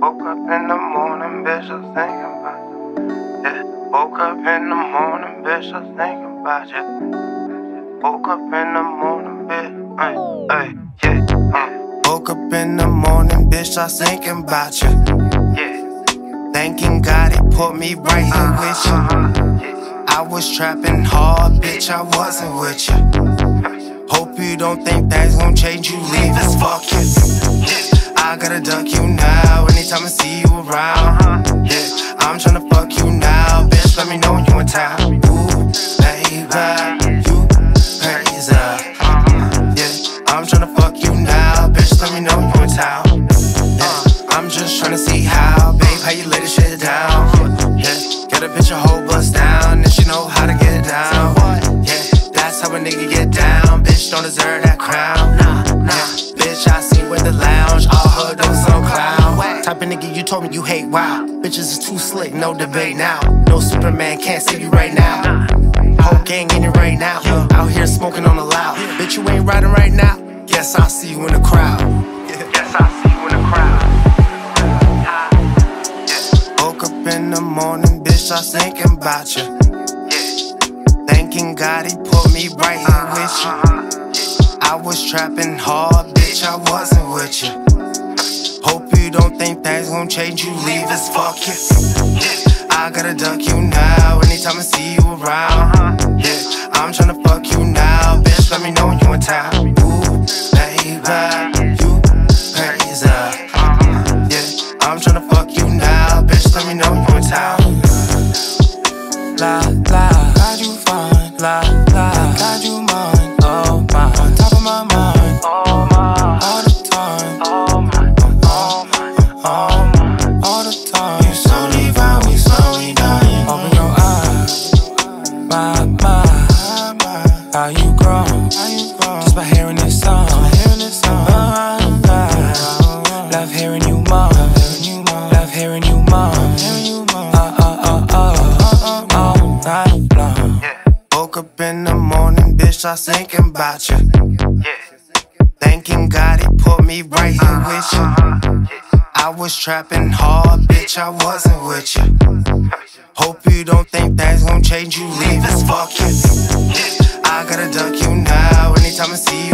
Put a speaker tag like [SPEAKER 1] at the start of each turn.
[SPEAKER 1] Woke up in the morning, bitch, I was thinking about you. Yeah, woke up in the morning, bitch, I was thinking about you. Woke up in the morning, bitch, ay, ay, yeah, uh. Woke up in the morning, bitch, I was thinking about you. Yeah, thanking God he put me right here with you. Uh-huh. I was trapping hard, bitch, I wasn't with you. Hope you don't think that's gonna change, you leave as fuck you. I gotta duck you now. Anytime I see you around, uh-huh. yeah, I'm tryna fuck you now. Bitch, let me know when you in town. Ooh, baby, you crazy. Uh-huh. Yeah, I'm tryna fuck you now. Bitch, let me know when you in town. Yeah, uh-huh. I'm just tryna see how, babe, how you lay this shit down. Yeah, get a bitch a whole bust down, and she know how to get it down. Yeah, that's how a nigga get down. Bitch, don't deserve that crown. Nah, nah. Bitch, I see with the lounge, all hood on clown. Type of nigga you told me you hate, wow. Bitches is too slick, no debate now. No Superman can't save you right now. Whole gang in it right now. Out here smoking on the loud. Bitch, you ain't riding right now. Guess I'll see you in the crowd. Guess I'll see you in the crowd. Woke up in the morning, bitch, I was thinking about you. Thanking God he put me right here with you. Uh-huh. I was trapping hard, bitch, I wasn't with you. Think things gon' change, you leave as fuck you. I gotta duck you now, anytime I see you around. Yeah, I'm tryna fuck you now, bitch, let me know when you in town. Ooh, baby, you crazy. Yeah, I'm tryna fuck you now, bitch, let me know when you in town.
[SPEAKER 2] La, la, got you fine. La, la, got you how you grown? Grown? Just by hearing this song. hearing this love hearing you, mom. Love hearing you, mom. Uh, uh, uh, uh, all night long.
[SPEAKER 1] Woke up in the morning, bitch, I was thinking about you. Thanking God he put me right here with you. I was trapping hard, bitch, I wasn't with you. Hope you don't think that's gonna change, you leave as fuck you. Gotta duck you now, anytime I see you